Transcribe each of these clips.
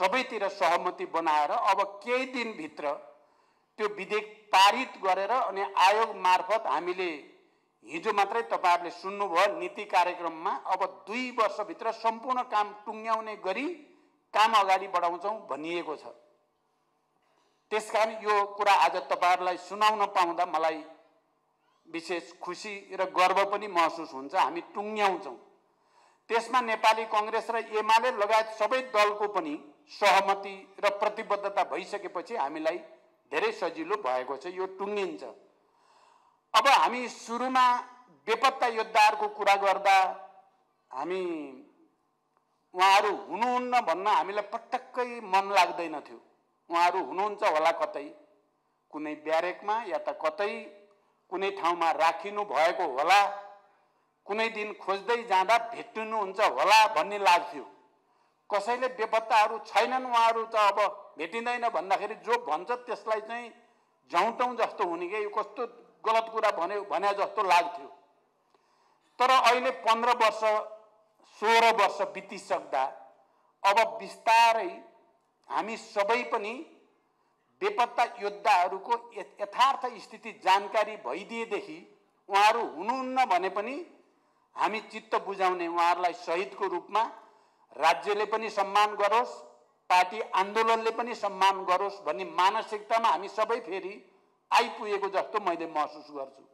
सबैतिर सहमति बनाएर अब केही दिनभित्र त्यो विधेयक पारित गरेर अनि आयोग मार्फत हामीले हिजो मात्रै तपाईँहरूले सुन्नुभयो नीति कार्यक्रममा अब दुई वर्षभित्र सम्पूर्ण काम टुङ्ग्याउने गरी काम अगाडि बढाउँछौँ भनिएको छ। त्यसकारण यो कुरा आज तपाईँहरूलाई सुनाउन पाउँदा मलाई विशेष खुसी र गर्व पनि महसुस हुन्छ। हामी टुङ्ग्याउँछौँ। त्यसमा नेपाली कङ्ग्रेस र एमाले लगायत सबै दलको पनि सहमति र प्रतिबद्धता भइसकेपछि हामीलाई धेरै सजिलो भएको छ यो टुङ्गिन्छ। अब हामी सुरुमा बेपत्ता योद्धाहरूको कुरा गर्दा हामी उहाँहरू हुनुहुन्न भन्न हामीलाई पटक्कै मन लाग्दैन थियो उहाँहरू हुनुहुन्छ होला कतै कुनै ब्यारेकमा या त कतै कुनै ठाउँमा राखिनु भएको होला। कुनै दिन खोज्दै जाँदा भेटिनुहुन्छ होला भन्ने लाग्थ्यो। कसैले बेपत्ताहरू छैनन् उहाँहरू त अब भेटिँदैन भन्दाखेरि जो भन्छ त्यसलाई चाहिँ झौटौँ जस्तो हुने कि यो कस्तो गलत कुरा भन्यो भने जस्तो लाग्थ्यो। तर अहिले पन्ध्र वर्ष सोह्र वर्ष बितिसक्दा अब बिस्तारै हामी सबै पनि बेपत्ता योद्धाहरूको यथार्थ स्थिति जानकारी भइदिएदेखि उहाँहरू हुनुहुन्न भने पनि हामी चित्त बुझाउने उहाँहरूलाई शहीदको रूपमा राज्यले पनि सम्मान गरोस् पार्टी आन्दोलनले पनि सम्मान गरोस् भन्ने मानसिकतामा हामी सबै फेरि आइपुगेको जस्तो मैले महसुस गर्छु।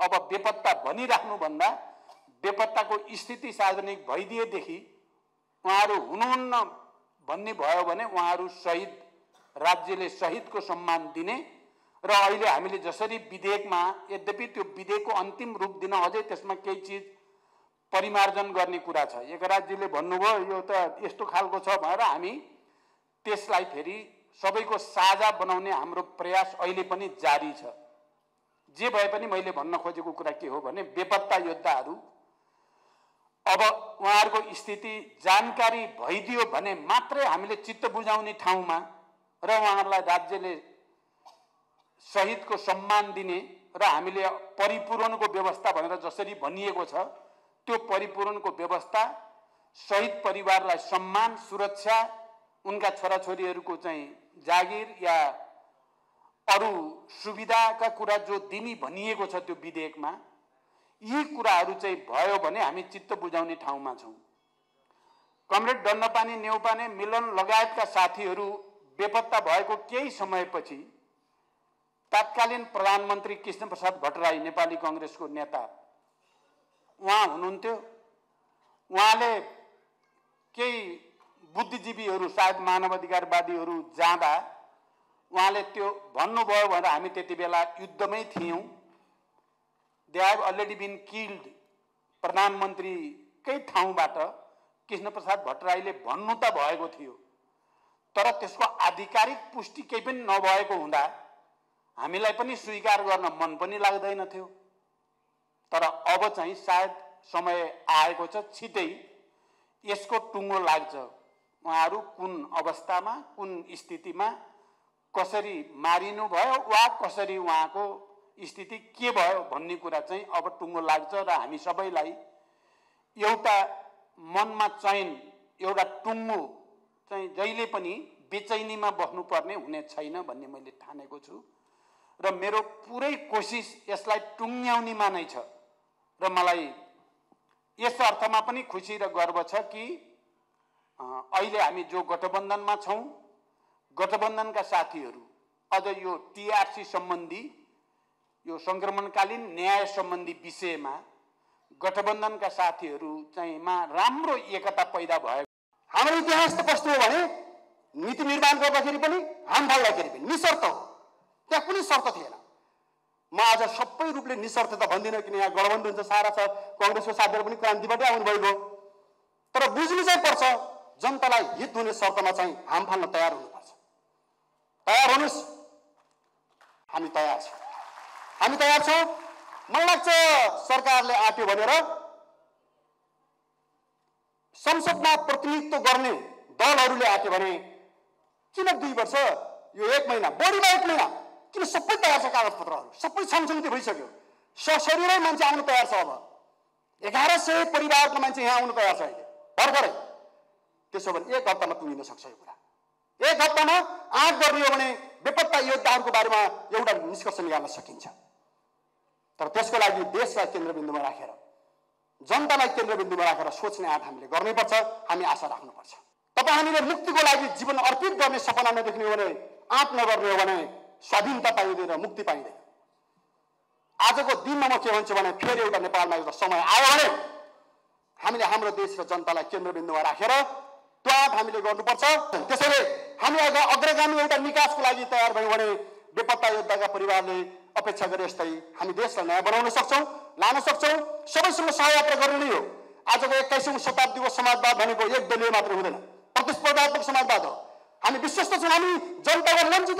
अब बेपत्ता भनिराख्नुभन्दा बेपत्ताको स्थिति सार्वजनिक भइदिएदेखि उहाँहरू हुनुहुन्न भन्ने भयो भने उहाँहरू शहीद राज्यले शहीदको सम्मान दिने र अहिले हामीले जसरी विधेयकमा यद्यपि त्यो विधेयकको अन्तिम रूप दिन अझै त्यसमा केही चिज परिमार्जन गर्ने कुरा छ। एक राज्यले भन्नुभयो यो त यस्तो खालको छ भनेर हामी त्यसलाई फेरि सबैको साझा बनाउने हाम्रो प्रयास अहिले पनि जारी छ। जे भए पनि मैले भन्न खोजेको कुरा के हो भने बेपत्ता योद्धाहरू अब उहाँहरूको स्थिति जानकारी भइदियो भने मात्रै हामीले चित्त बुझाउने ठाउँमा र उहाँहरूलाई राज्यले शहीदको सम्मान दिने र हामीले परिपूरणको व्यवस्था भनेर जसरी भनिएको छ त्यो परिपूरणको व्यवस्था शहीद परिवारलाई सम्मान सुरक्षा उनका छोराछोरीहरूको चाहिँ जागिर या अरू सुविधाका कुरा जो दिनी भनिएको छ त्यो विधेयकमा यी कुराहरू चाहिँ भयो भने हामी चित्त बुझाउने ठाउँमा छौँ। कमरेड दण्डपानी नेउपाने मिलन लगायतका साथीहरू बेपत्ता भएको केही समयपछि तत्कालीन प्रधानमन्त्री कृष्णप्रसाद भट्टराई नेपाली कङ्ग्रेसको नेता उहाँ हुनुहुन्थ्यो। उहाँले केही बुद्धिजीवीहरू सायद मानव अधिकारवादीहरू जाँदा उहाँले त्यो भन्नुभयो भनेर हामी त्यति बेला युद्धमै थियौँ। They have already been killed प्रधानमन्त्रीकै ठाउँबाट। कृष्णप्रसाद भट्टराईले भन्नु त भएको थियो। तर त्यसको आधिकारिक पुष्टि केही पनि नभएको हुँदा हामीलाई पनि स्वीकार गर्न मन पनि लाग्दैन थियो। तर अब चाहिँ सायद समय आएको छ छिटै। यसको टुङ्गो लाग्छ। उहाँहरू कुन अवस्थामा कुन स्थितिमा कसरी मारिनु भयो वा कसरी उहाँको स्थिति के भयो भन्ने कुरा चाहिँ अब टुङ्गो लाग्छ र हामी सबैलाई एउटा मनमा चयन एउटा टुङ्गो चाहिँ जहिले पनि बेचैनीमा बस्नुपर्ने हुने छैन भन्ने मैले ठानेको छु। र मेरो पुरै कोसिस यसलाई टुङ्ग्याउनेमा नै छ। र मलाई यस अर्थमा पनि खुसी र गर्व छ कि अहिले हामी जो गठबन्धनमा छौँ गठबन्धनका साथीहरू अझ यो टिआरसी सम्बन्धी यो सङ्क्रमणकालीन न्याय सम्बन्धी विषयमा गठबन्धनका साथीहरू चाहिँ मा राम्रो एकता पैदा भयो। हाम्रो इतिहास त कस्तो हो भने नीति निर्माण गर्दाखेरि पनि हाम फाल्दाखेरि पनि निशर्त हो। त्यहाँ कुनै शर्त थिएन। म आज सबै रूपले निशर्त त भन्दिनँ किन यहाँ गठबन्धन छ सारा छ कङ्ग्रेसको साथीहरू पनि क्रान्तिबाटै आउनुभएको। तर बुझ्नु चाहिँ पर्छ जनतालाई हित हुने शर्तमा चाहिँ हाम फाल्न तयार हुनुपर्छ। तयार हुनुहोस्। हामी तयार छौँ। हामी तयार छौँ। मलाई लाग्छ सरकारले आँट्यो भनेर संसदमा प्रतिनिधित्व गर्ने दलहरूले आँट्यो भने किन दुई वर्ष? यो एक महिना बढीमा एक महिना। किन सबै तयार छ कागजपत्रहरू। सबै छमछमिति भइसक्यो। सशरीरै मान्छे आउनु तयार छ अब। एघार सय परिवारको मान्छे यहाँ आउनु तयार छ अहिले। भर्खरै त्यसो भने एक हप्तामा पुगिन सक्छ यो कुरा। एक हप्तामा आँट गर्ने हो भने बेपत्ता योद्धाहरूको बारेमा एउटा निष्कर्ष निकाल्न सकिन्छ। तर त्यसको लागि देशलाई केन्द्रबिन्दुमा राखेर जनतालाई केन्द्रबिन्दुमा राखेर सोच्ने आँट हामीले गर्नैपर्छ हामी आशा राख्नुपर्छ। तपाईँ हामीले मुक्तिको लागि जीवन अर्पित गर्ने सपना नदेख्ने हो भने आँट नगर्ने हो भने स्वाधीनता पाइँदैन मुक्ति पाइँदैन। आजको दिनमा म के भन्छु भने फेरि एउटा नेपालमा एउटा समय आयो भने हामीले हाम्रो देश र जनतालाई केन्द्रबिन्दुमा राखेर आँट हामीले गर्नुपर्छ। त्यसैले हामी अझ अग्रगामी एउटा निकासको लागि तयार भयौँ भने बेपत्ता योद्धाका परिवारले अपेक्षा गरे जस्तै हामी देशलाई नयाँ बनाउन सक्छौँ लान सक्छौँ। सबैसँग सहयात्रा गर्नु नै हो। आजको एक्काइसौँ शताब्दीको समाजवाद भनेको एक दलीय मात्र हुँदैन। प्रतिस्पर्धात्मक समाजवाद हो। हामी विश्वस्त छौँ। हामी जनताबाट वञ्चित